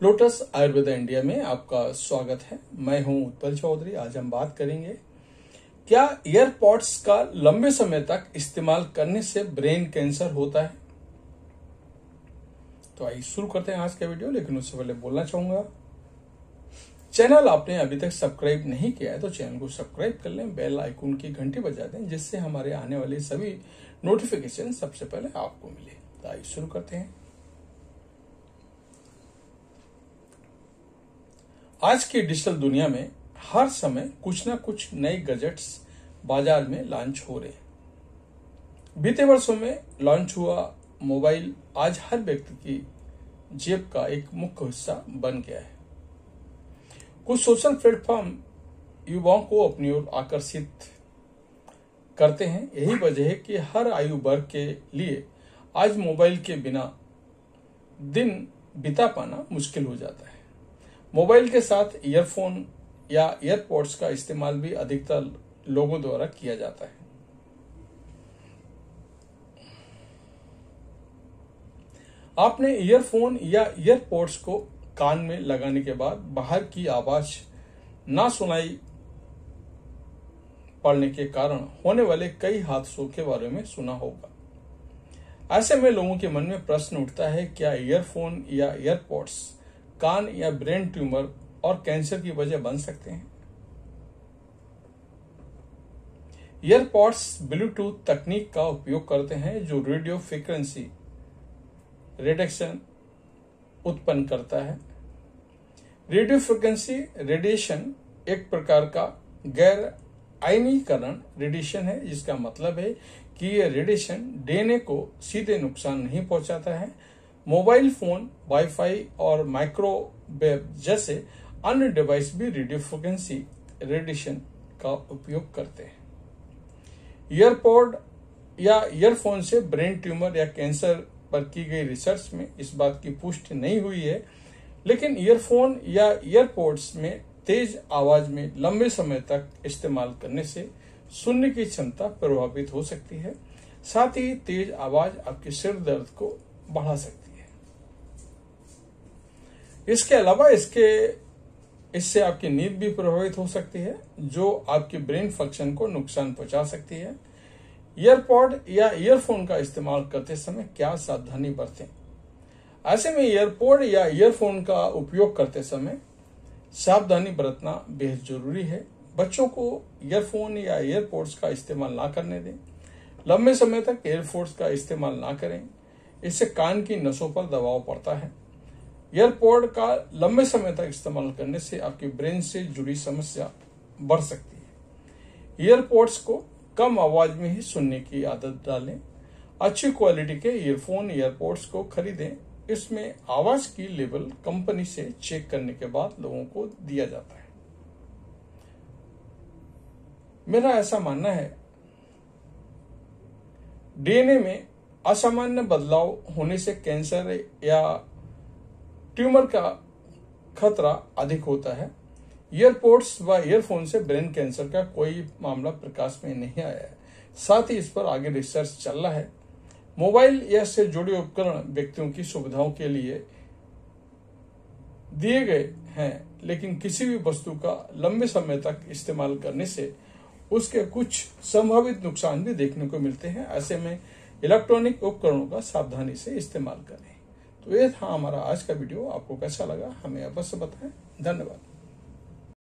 Lotus Ayurveda India में आपका स्वागत है। मैं हूँ उत्पल चौधरी। आज हम बात करेंगे, क्या ईयरपॉड्स का लंबे समय तक इस्तेमाल करने से ब्रेन कैंसर होता है? तो आइए शुरू करते हैं आज का वीडियो, लेकिन उससे पहले बोलना चाहूँगा, चैनल आपने अभी तक सब्सक्राइब नहीं किया है तो चैनल को सब्सक्राइब कर लें, बेल आइकन की घंटी बजा दें, जिससे हमारे आने वाले सभी नोटिफिकेशन सबसे पहले आपको मिले। तो आइए शुरू करते हैं। आज की डिजिटल दुनिया में हर समय कुछ ना कुछ नए गजेट्स बाज़ार में लॉन्च हो रहे बीते वर्षों में लॉन्च हुआ मोबाइल आज हर व्यक्ति की जेब का एक मुख्य हिस्सा बन गया है। कुछ सोशल प्लेटफॉर्म युवाओं को अपनी ओर आकर्षित करते हैं। यही वजह है कि हर आयु वर्ग के लिए आज मोबाइल के बिना दिन बिता पाना मुश्किल हो जाता है। मोबाइल के साथ ईयरफोन या ईयरपोर्ट्स का इस्तेमाल भी अधिकतर लोगों द्वारा किया जाता है। आपने ईयरफोन या ईयरपोर्ट्स को कान में लगाने के बाद बाहर की आवाज़ ना सुनाई पड़ने के कारण होने वाले कई हादसों के बारे में सुना होगा। ऐसे में लोगों के मन में प्रश्न उठता है, क्या ईयरफोन या ईयरपोर्ट्स कान या ब्रेन ट्यूमर और कैंसर की वजह बन सकते हैं। ईयरपॉड्स ब्लूटूथ तकनीक का उपयोग करते हैं जो रेडियो फ्रीक्वेंसी रिडक्शन उत्पन्न करता है। रेडियो फ्रिक्वेंसी रेडिएशन एक प्रकार का गैर आयनीकरण रेडिएशन है, जिसका मतलब है कि यह रेडिएशन डीएनए को सीधे नुकसान नहीं पहुंचाता है मोबाइल फ़ोन, वाईफाई और माइक्रोवेव जैसे अन्य डिवाइस भी रेडियो फ्रिक्वेंसी रेडिएशन का उपयोग करते हैं। ईयरपॉड या ईयरफोन से ब्रेन ट्यूमर या कैंसर पर की गई रिसर्च में इस बात की पुष्टि नहीं हुई है, लेकिन ईयरफोन या ईयरपोर्ट्स में तेज आवाज़ में लंबे समय तक इस्तेमाल करने से सुनने की क्षमता प्रभावित हो सकती है। साथ ही तेज आवाज़ आपके सिर दर्द को बढ़ा सकती है। इसके अलावा इसके, इससे आपकी नींद भी प्रभावित हो सकती है, जो आपकी ब्रेन फ़ंक्शन को नुकसान पहुँचा सकती है। ईयरपॉड या ईयरफोन का इस्तेमाल करते समय क्या सावधानी बरतें? ऐसे में ईयरपोड या ईयरफोन का उपयोग करते समय सावधानी बरतना बेहद ज़रूरी है। बच्चों को ईयरफोन या ईयरपोड्स का इस्तेमाल ना करने दें। लंबे समय तक ईयरफोड्स का इस्तेमाल ना करें। इससे कान की नसों पर दबाव पड़ता है। एयरपोर्ट का लंबे समय तक इस्तेमाल करने से आपकी ब्रेन से जुड़ी समस्या बढ़ सकती है। ईयरपोर्ट्स को कम आवाज़ में ही सुनने की आदत डालें। अच्छी क्वालिटी के ईयरफोन ईयरपोर्ट्स को खरीदें। इसमें आवाज़ की लेवल कंपनी से चेक करने के बाद लोगों को दिया जाता है। मेरा ऐसा मानना है, डीएनए में असामान्य बदलाव होने से कैंसर या ट्यूमर का खतरा अधिक होता है। ईयरपोर्ट्स व ईयरफोन से ब्रेन कैंसर का कोई मामला प्रकाश में नहीं आया है। साथ ही इस पर आगे रिसर्च चल रहा है। मोबाइल या से जुड़े उपकरण व्यक्तियों की सुविधाओं के लिए दिए गए हैं, लेकिन किसी भी वस्तु का लंबे समय तक इस्तेमाल करने से उसके कुछ संभावित नुकसान भी देखने को मिलते हैं। ऐसे में इलेक्ट्रॉनिक उपकरणों का सावधानी से इस्तेमाल करें। तो ये था हमारा आज का वीडियो। आपको कैसा लगा? हमें अवश्य बताएँ। धन्यवाद।